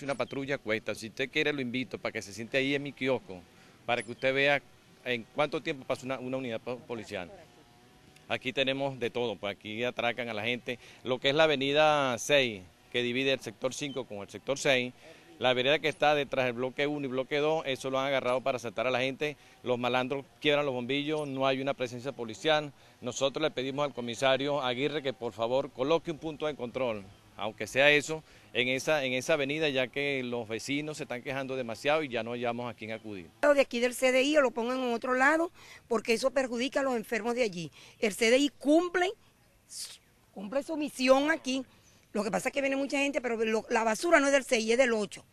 Una patrulla cuesta, si usted quiere lo invito para que se siente ahí en mi kiosco, para que usted vea en cuánto tiempo pasa una, unidad policial. Aquí tenemos de todo, pues aquí atracan a la gente. Lo que es la avenida 6, que divide el sector 5 con el sector 6, la vereda que está detrás del bloque 1 y bloque 2, eso lo han agarrado para asaltar a la gente. Los malandros quiebran los bombillos, no hay una presencia policial. Nosotros le pedimos al comisario Aguirre que por favor coloque un punto de control aunque sea eso, en esa, en esa avenida, ya que los vecinos se están quejando demasiado y ya no hayamos a quién acudir. De aquí del CDI o lo pongan en otro lado, porque eso perjudica a los enfermos de allí. El CDI cumple, cumple su misión aquí. Lo que pasa es que viene mucha gente, pero la basura no es del 6, es del 8.